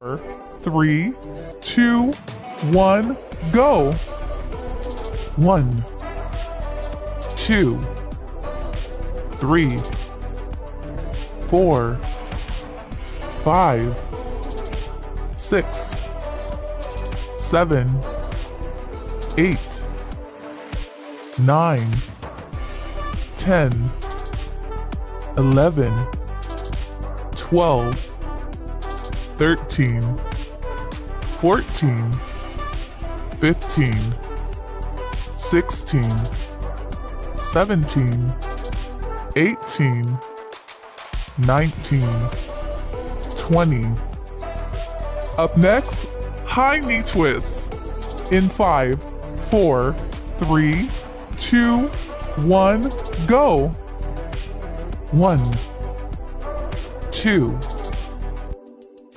Three, two, one, go. One, two, three, four, five, six, seven, eight, nine, ten, eleven, twelve, thirteen, fourteen, fifteen, sixteen, seventeen, eighteen, nineteen, twenty. Up next, high knee twists. In five, four, three, two, one, go. One, two,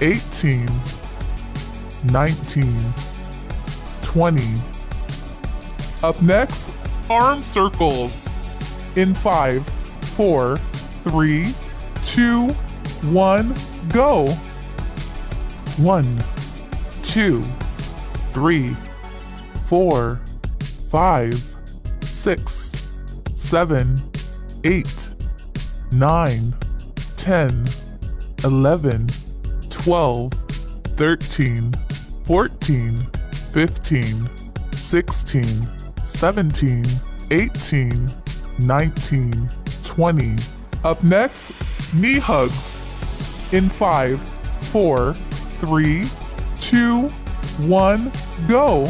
18, 19, 20. Up next, arm circles. In 5, 4, 3, 2, 1, go. 1, 2, 3, 4, 5, 6, 7, 8, 9, 10, 11, 12, 13, 14, 15, 16, 17, 18, 19, 20. Up next, knee hugs. In 5, 4, 3, 2, 1, go.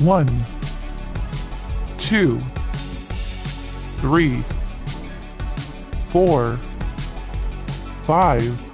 1, 2, 3, 4, 5,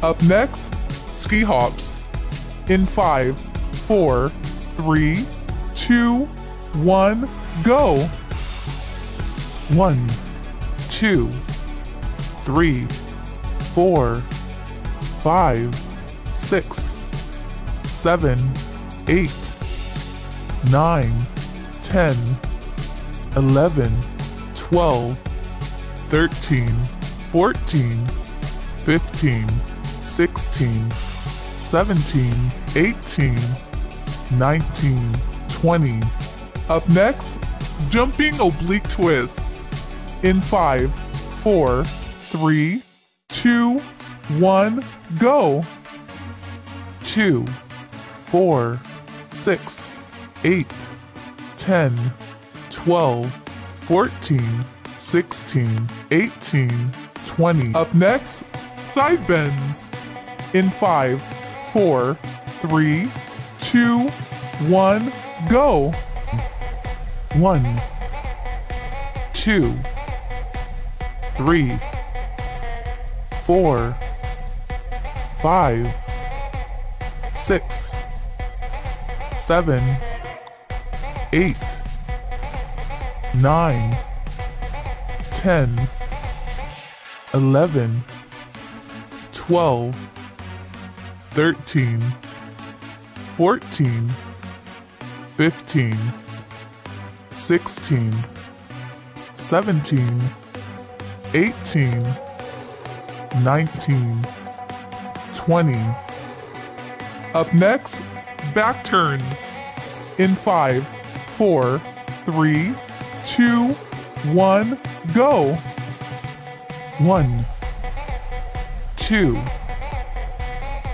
Up next, ski hops. In five, four, three, two, one, go. One, two, three, four, five, six, seven, eight, nine, ten, eleven, twelve, thirteen, fourteen, fifteen. 16, 17, 18, 19, 20. Up next, jumping oblique twists. In 5, 4, 3, 2, 1, go. 2, 4, 6, 8, 10, 12, 14, 16, 18, 20. Up next, side bends in five, four, three, two, one, go. One, two, three, four, five, six, seven, eight, nine, ten, eleven, twelve. 13, 14, 15, 16, 17, 18, 19, 20. Up next, back turns. In 5, 4, 3, 2, 1, go. 1, 2,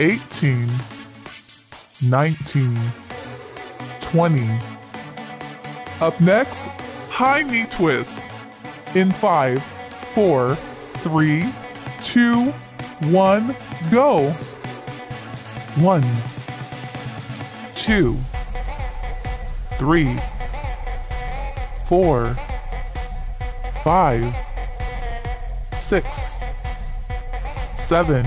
eighteen, nineteen, twenty. Up next, high knee twists. In five, four, three, two, one, go. One, two, three, four, five, six, seven,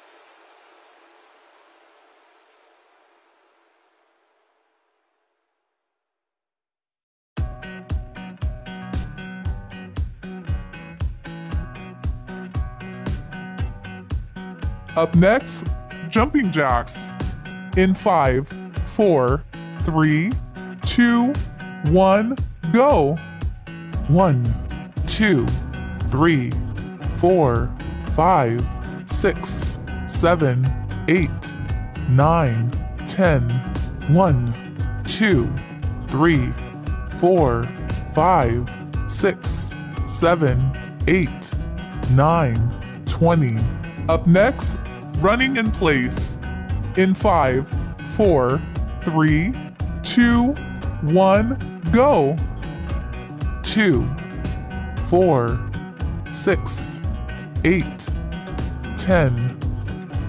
Up next, jumping jacks. In five, four, three, two, one, go. One, two, three, four, five, six, seven, eight, nine, ten. One, two, three, four, five, six, seven, eight, nine, twenty. Up next, running in place. In five, four, three, two, one, go. Two, four, six, eight, ten,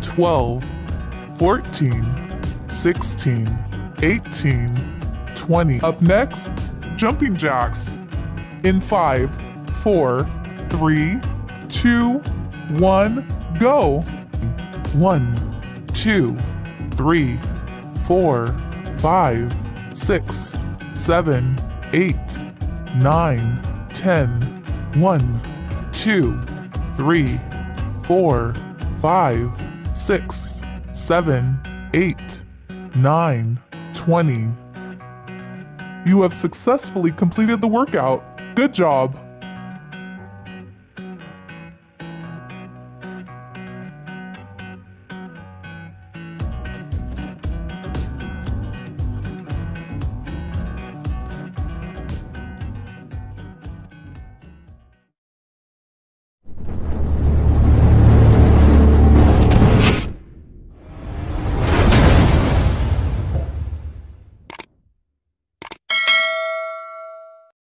twelve, fourteen, sixteen, eighteen, twenty. Up next, jumping jacks. In five, four, three, two, one, go. One, two, three, four, five, six, seven, eight, nine, ten. One, two, three, four, five, six, seven, eight, nine, twenty. You have successfully completed the workout. Good job.